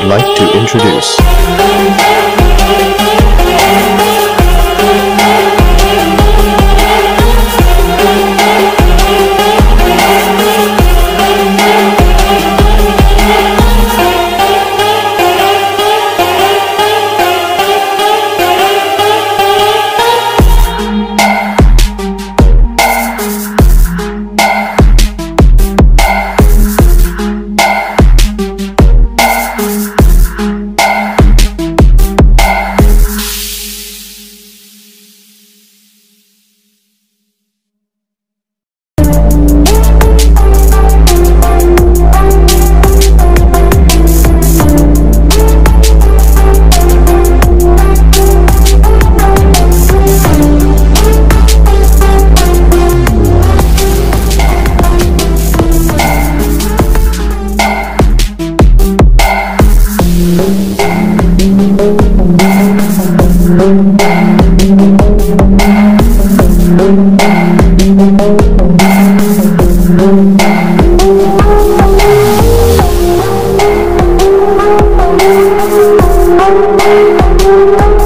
would like to introduce you.